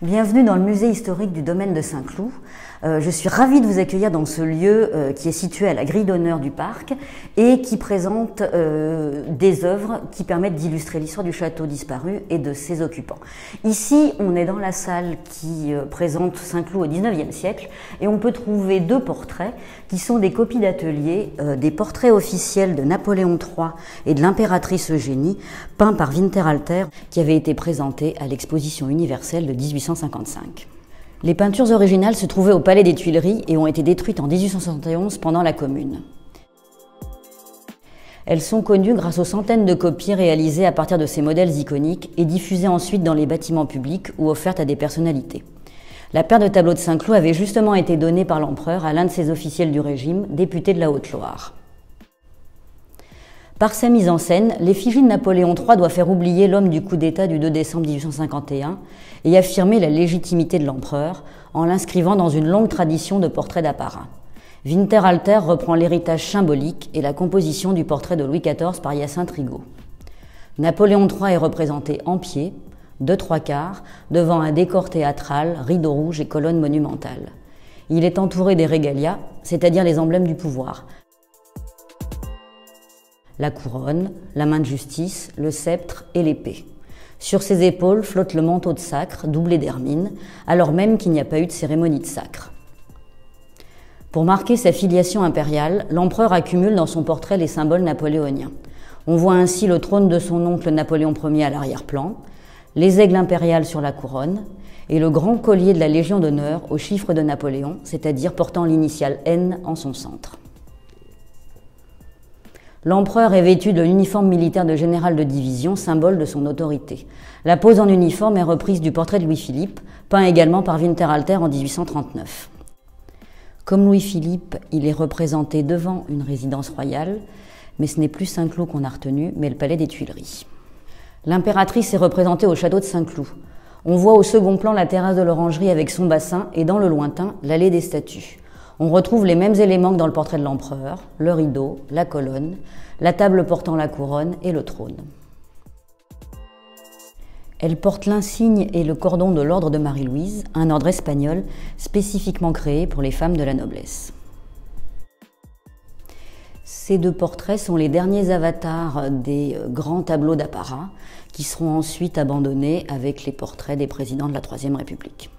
Bienvenue dans le musée historique du domaine de Saint-Cloud. Euh, je suis ravie de vous accueillir dans ce lieu euh, qui est situé à la grille d'honneur du parc et qui présente euh, des œuvres qui permettent d'illustrer l'histoire du château disparu et de ses occupants. Ici, on est dans la salle qui présente Saint-Cloud au XIXe siècle et on peut trouver deux portraits qui sont des copies d'atelier, des portraits officiels de Napoléon III et de l'impératrice Eugénie, peints par Winterhalter, qui avaient été présentés à l'exposition universelle de 1855. Les peintures originales se trouvaient au Palais des Tuileries et ont été détruites en 1871 pendant la Commune. Elles sont connues grâce aux centaines de copies réalisées à partir de ces modèles iconiques et diffusées ensuite dans les bâtiments publics ou offertes à des personnalités. La paire de tableaux de Saint-Cloud avait justement été donnée par l'empereur à l'un de ses officiels du régime, député de la Haute-Loire. Par sa mise en scène, l'effigie de Napoléon III doit faire oublier l'homme du coup d'État du 2 décembre 1851 et affirmer la légitimité de l'empereur en l'inscrivant dans une longue tradition de portraits d'apparat. Winterhalter reprend l'héritage symbolique et la composition du portrait de Louis XIV par Hyacinthe Rigaud. Napoléon III est représenté en pied, de trois quarts, devant un décor théâtral, rideau rouge et colonne monumentale. Il est entouré des régalias, c'est-à-dire les emblèmes du pouvoir, la couronne, la main de justice, le sceptre et l'épée. Sur ses épaules flotte le manteau de sacre, doublé d'hermine, alors même qu'il n'y a pas eu de cérémonie de sacre. Pour marquer sa filiation impériale, l'empereur accumule dans son portrait les symboles napoléoniens. On voit ainsi le trône de son oncle Napoléon Ier à l'arrière-plan, les aigles impériales sur la couronne et le grand collier de la Légion d'honneur au chiffre de Napoléon, c'est-à-dire portant l'initiale N en son centre. L'empereur est vêtu de l'uniforme militaire de général de division, symbole de son autorité. La pose en uniforme est reprise du portrait de Louis-Philippe, peint également par Winterhalter en 1839. Comme Louis-Philippe, il est représenté devant une résidence royale, mais ce n'est plus Saint-Cloud qu'on a retenu, mais le palais des Tuileries. L'impératrice est représentée au château de Saint-Cloud. On voit au second plan la terrasse de l'orangerie avec son bassin et dans le lointain l'allée des statues. On retrouve les mêmes éléments que dans le portrait de l'empereur, le rideau, la colonne, la table portant la couronne et le trône. Elle porte l'insigne et le cordon de l'ordre de Marie-Louise, un ordre espagnol spécifiquement créé pour les femmes de la noblesse. Ces deux portraits sont les derniers avatars des euh, grands tableaux d'apparat qui seront ensuite abandonnés avec les portraits des présidents de la Troisième République.